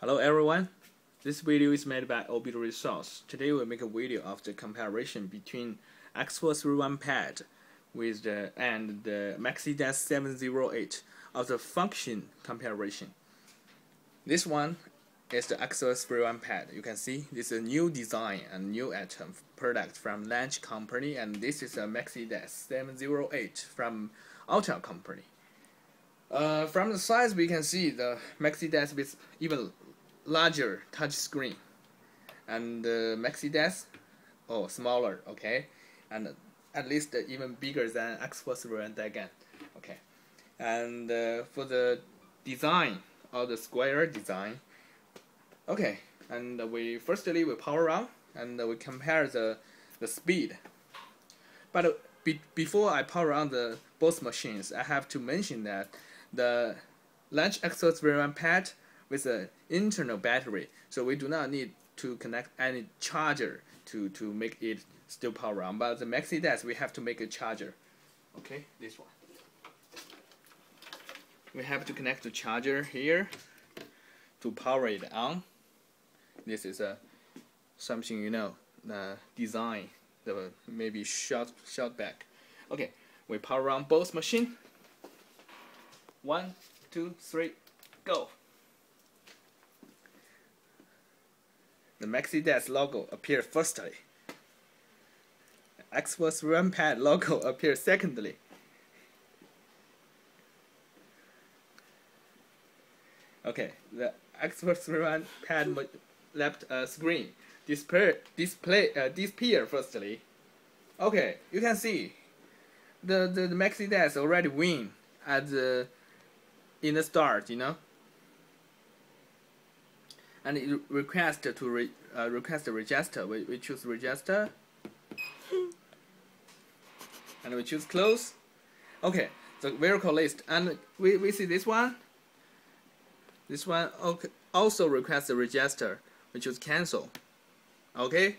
Hello everyone, this video is made by OBD Resource. Today we'll make a video of the comparison between X431 pad with the and the MaxiDAS 708 of the function comparison. This one is the X431 pad. You can see this is a new design and new item product from Launch company and this is a MaxiDAS 708 from Autel company. Uh, from the size we can see the MaxiDAS is even larger touch screen. And the MaxiDAS oh smaller okay? And at least even bigger than X431 Diagun okay? And uh, for the design of the square design okay? And we firstly we power on and we compare the the speed. But be, before I power on the both machines I have to mention that the Launch X431 pad with an internal battery, so we do not need to connect any charger to, to make it still power on. But the MaxiDAS, we have to make a charger. Okay, this one. We have to connect the charger here to power it on. This is a something you know the design the maybe short short back. Okay, we power on both machine. One, two, three, go. The MaxiDAS logo appeared firstly. X431 pad logo appeared secondly. Okay, the X431 pad left uh, screen display display uh, disappear firstly. Okay, you can see the the, the MaxiDAS already win at the in the start, you know and it request to re, uh, request register. We, we choose register, and we choose close. Okay, the vehicle list, and we, we see this one. This one okay, also requests a register. We choose cancel. Okay.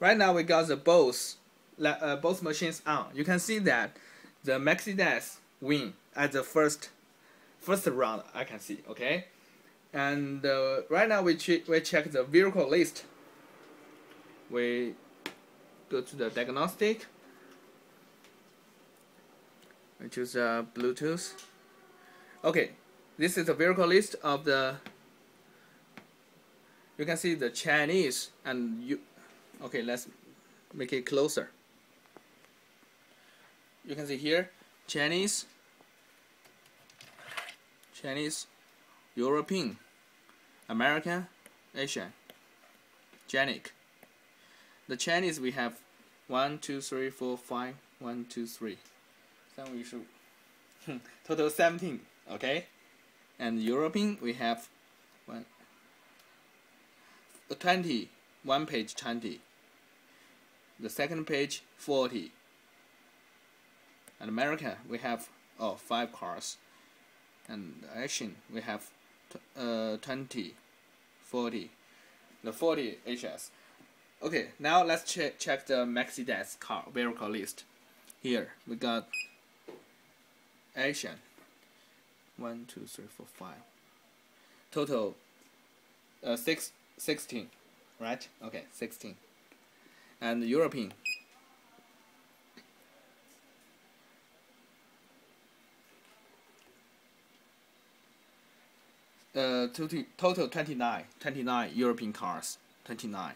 Right now we got the both uh, both machines on. You can see that the MaxiDAS win at the first first round. I can see. Okay and uh, right now we check we check the vehicle list. We go to the diagnostic we choose uh, Bluetooth. Okay this is the vehicle list of the you can see the Chinese and you okay let's make it closer. You can see here Chinese Chinese European, American, Asian, Genic. The Chinese we have one, two, three, four, five, one, two, three. Total 17, okay? And European we have one, uh, 20, one page 20. The second page 40. And America we have oh, five cars. And Asian we have uh, 20, 40, the 40 HS. Okay, now let's check check the MaxiDAS car vehicle list. Here we got Asian. One, two, three, four, five. Total uh, six, 16, right? Okay, 16. And European uh, total, total 29, 29 European cars, 29.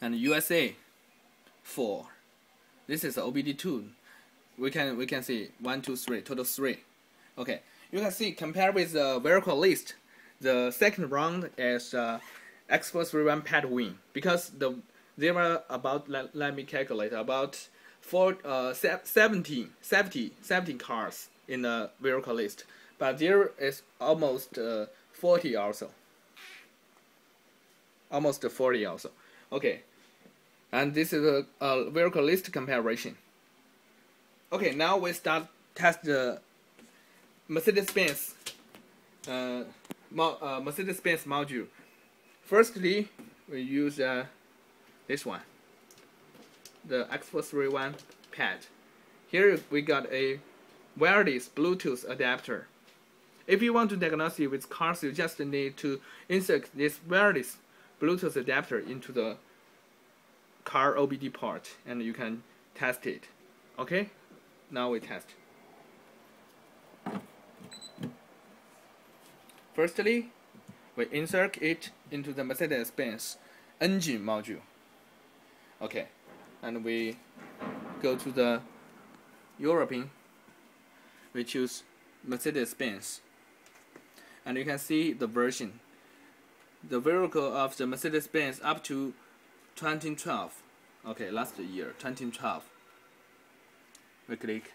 And USA, 4. This is OBD2. We can we can see 1, 2, 3, total 3. Okay, you can see compared with the vehicle list, the second round is uh, X431 pad win because the there were about let, let me calculate about four uh 17 70 17 cars in the vehicle list but there is almost uh, 40 also. Almost 40 also. Okay, and this is a, a vehicle list comparison. Okay, now we start test the Mercedes-Benz uh, uh, Mercedes-Benz module. Firstly, we use uh, this one, the X431 pad. Here we got a wireless Bluetooth adapter If you want to diagnose it with cars, you just need to insert this wireless Bluetooth adapter into the car OBD port and you can test it. Okay? Now we test. Firstly, we insert it into the Mercedes-Benz engine module. Okay, and we go to the European. We choose Mercedes-Benz, and you can see the version. The vehicle of the Mercedes-Benz up to 2012. Okay, last year, 2012. We click.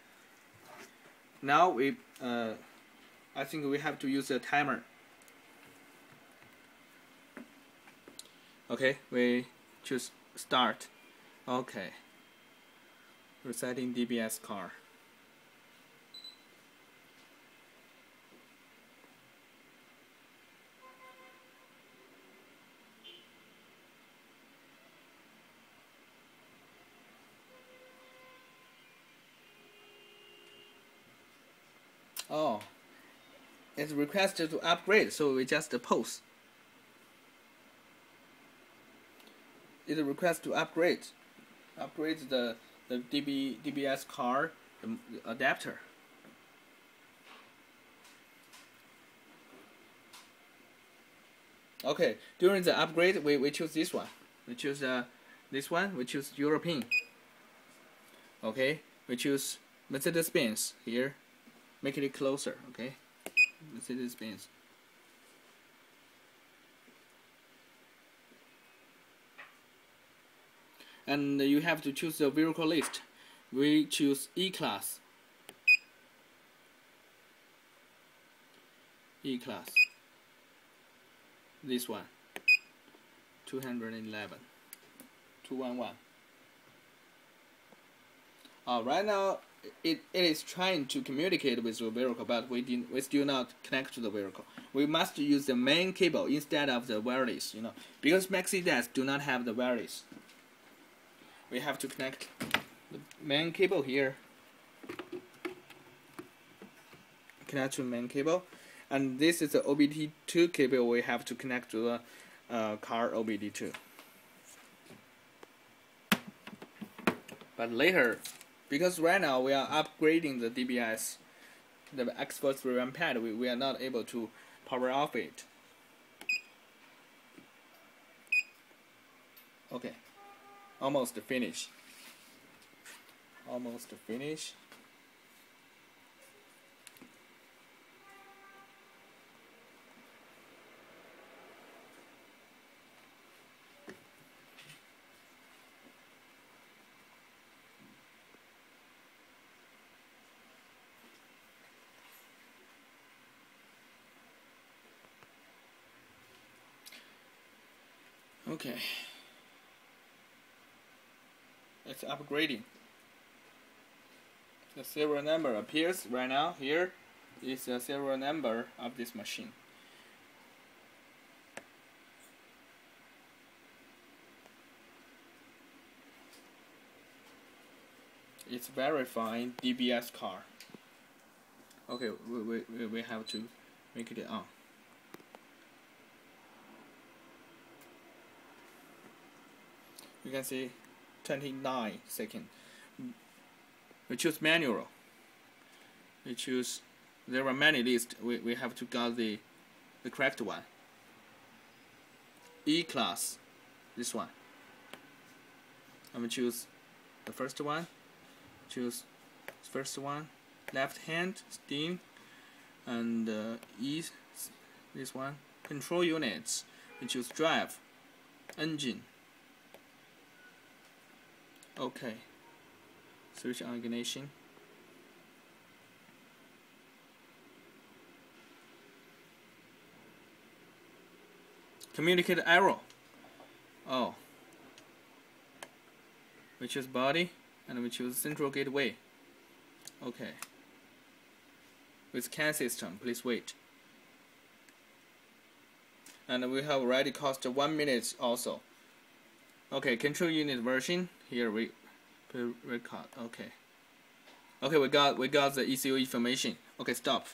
Now we, uh, I think we have to use a timer. Okay, we choose start. Okay. Resetting DBScar. Oh, it's requested to upgrade, so we just post. It requests to upgrade, upgrade the the DB DBScar the, the adapter. Okay, during the upgrade, we, we choose this one. We choose uh, this one. We choose European. Okay, we choose Mercedes-Benz here. Make it closer. Okay, Mercedes-Benz. and you have to choose the vehicle list. We choose E-Class. E-Class. This one. 211. 211. Uh, right now, it, it is trying to communicate with the vehicle, but we did we still not connect to the vehicle. We must use the main cable instead of the wireless, you know, because MaxiDAS do not have the wireless. We have to connect the main cable here. Connect to main cable. And this is the OBD2 cable we have to connect to the uh, car OBD2 but later because right now we are upgrading the DBS the X431 pad. We, we are not able to power off it. Okay. Almost finished. Almost finished Okay it's upgrading. The serial number appears right now. Here is the serial number of this machine. It's verifying DBScar. Okay, we, we, we have to make it on. You can see 29 second. We choose manual. We choose, there are many lists, we, we have to get the, the correct one. E class, this one. I'm gonna choose the first one, choose first one, left hand, steam, and uh, E, this one. Control units, we choose drive, engine, Okay. Switch on ignition. Communicate arrow. Oh. We choose body and we choose central gateway. Okay. With CAN system, please wait. And we have already cost one minute also. Okay, control unit version. Here we record. Okay. Okay, we got we got the ECU information. Okay, stop.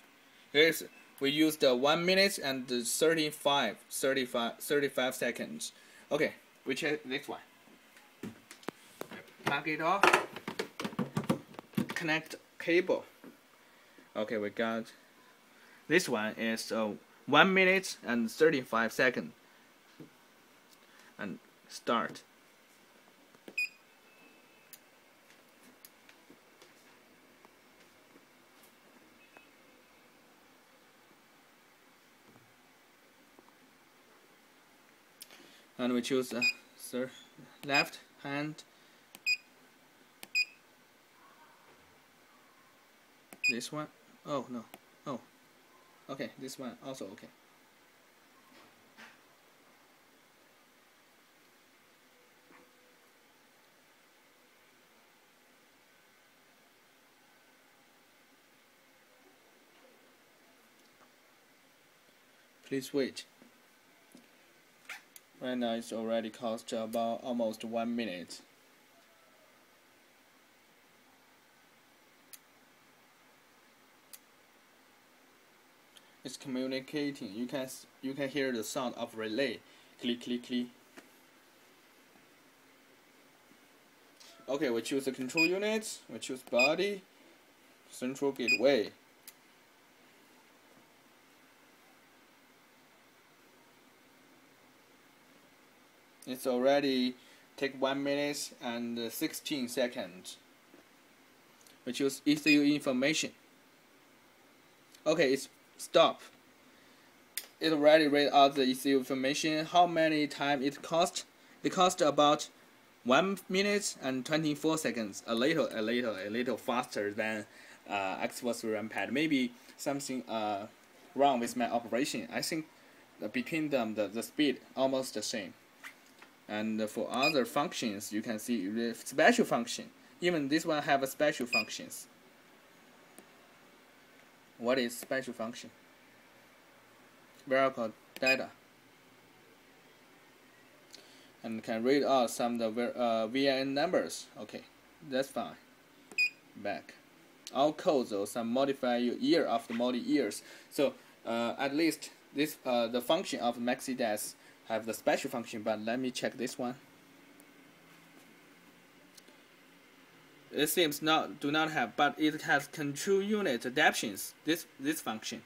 Here's we used the 1 minute and 35, 35, 35 seconds. Okay, we check this one. Plug it off. Connect cable. Okay, we got this one is uh, 1 minute and 35 seconds. And start. And we choose uh, left hand. This one? Oh no. Oh. Okay this one also okay. Please wait Right uh, now it's already cost about almost one minute. It's communicating. You can you can hear the sound of relay. Click click click. Okay, we choose the control unit. We choose body, central gateway. It's already take 1 minute and 16 seconds. We choose ECU information. Okay, it's stop. It already read out the ECU information. How many time it cost? It cost about 1 minute and 24 seconds. A little, a little, a little faster than uh, X431 pad. Maybe something uh, wrong with my operation. I think between them the, the speed almost the same and for other functions you can see the special function. Even this one have a special functions. What is special function? Variable data. And can read out some of the uh, VIN numbers. Okay that's fine. Back. All codes some modify year after multi years. So uh, at least this uh, the function of MaxiDAS have the special function, but let me check this one. It seems not do not have, but it has control unit adaptations. This this function.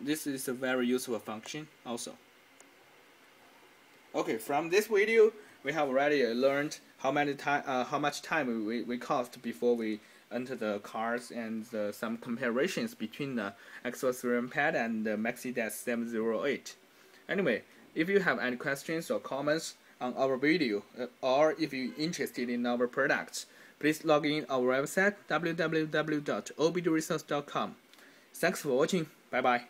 This is a very useful function also. Okay, from this video, we have already learned how many time, uh, how much time we, we cost before we enter the cars and the, some comparisons between the X431 pad and the MaxiDAS 708. Anyway, if you have any questions or comments on our video, uh, or if you're interested in our products, please log in our website www.obdresource.com. Thanks for watching. Bye bye.